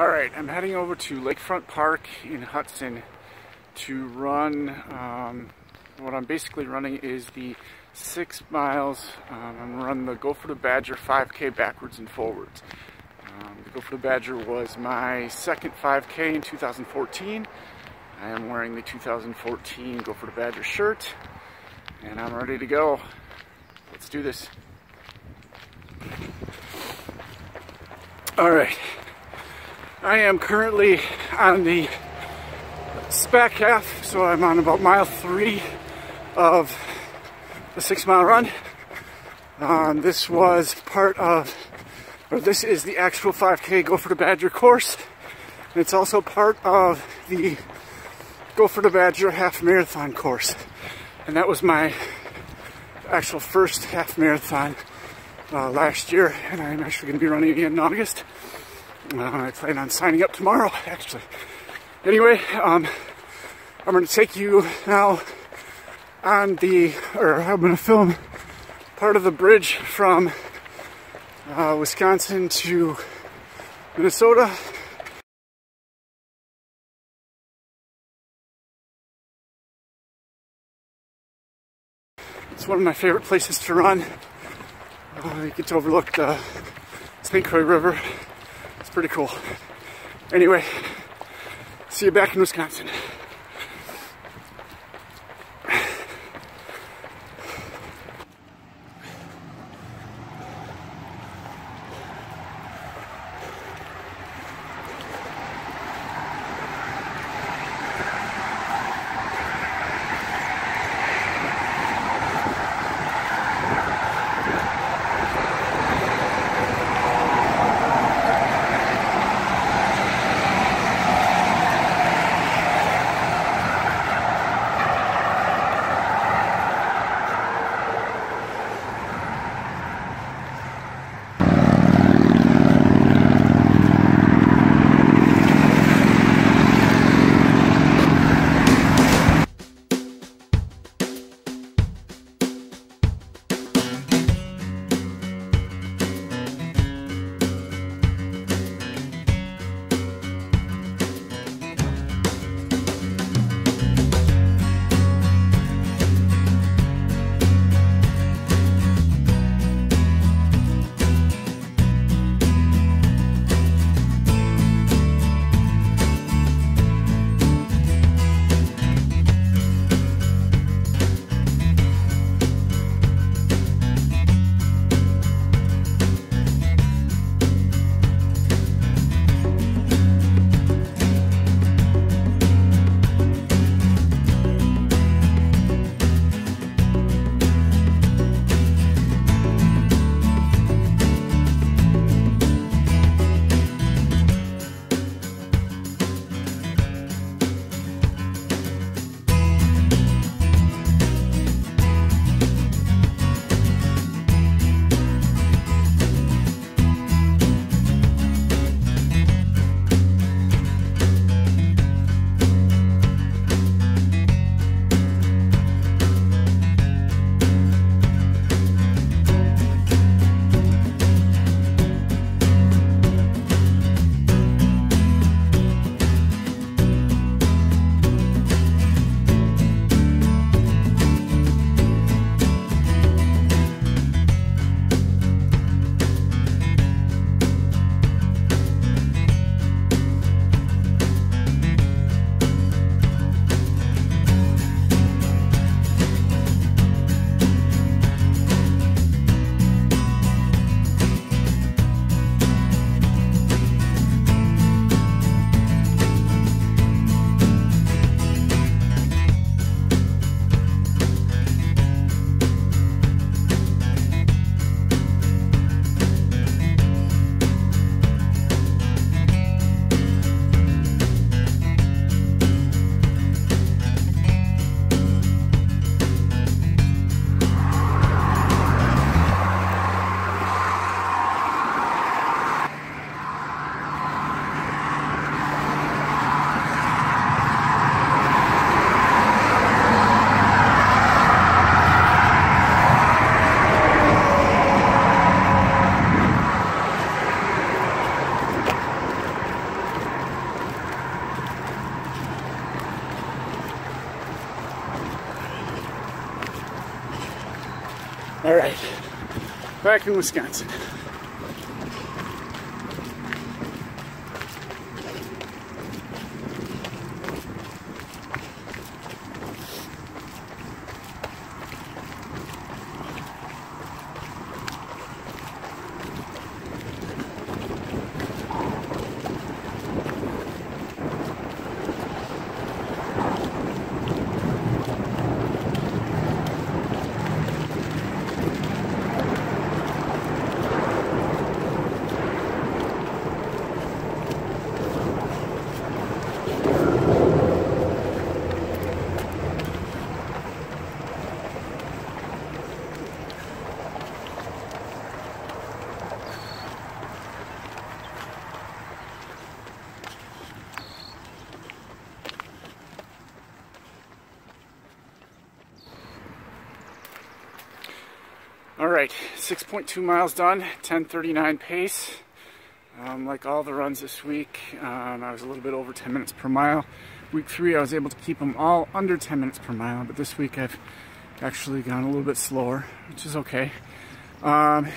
Alright, I'm heading over to Lakefront Park in Hudson to run, um, what I'm basically running is the six miles, um, I'm running the Gopher to Badger 5K backwards and forwards. Um, the Gopher to Badger was my second 5K in 2014. I am wearing the 2014 Gopher to Badger shirt, and I'm ready to go. Let's do this. Alright. I am currently on the spec half, so I'm on about mile three of the six mile run. Um, this was part of, or this is the actual 5K Gopher to Badger course. And it's also part of the Gopher to Badger half marathon course. And that was my actual first half marathon uh, last year, and I'm actually going to be running again in August. Uh, I plan on signing up tomorrow, actually. Anyway, um, I'm going to take you now on the, or I'm going to film part of the bridge from uh, Wisconsin to Minnesota. It's one of my favorite places to run. Uh, you get to overlook the St. Croix River pretty cool. Anyway, see you back in Wisconsin. All right, back in Wisconsin. All right, 6.2 miles done, 1039 pace. Um, like all the runs this week, um, I was a little bit over 10 minutes per mile. Week three, I was able to keep them all under 10 minutes per mile, but this week I've actually gone a little bit slower, which is okay. Um,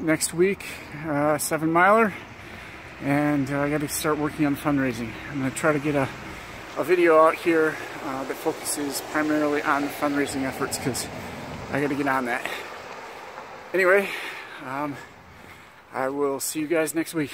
next week, uh, seven miler, and uh, I got to start working on fundraising. I'm going to try to get a, a video out here uh, that focuses primarily on fundraising efforts because I got to get on that anyway, um, I will see you guys next week.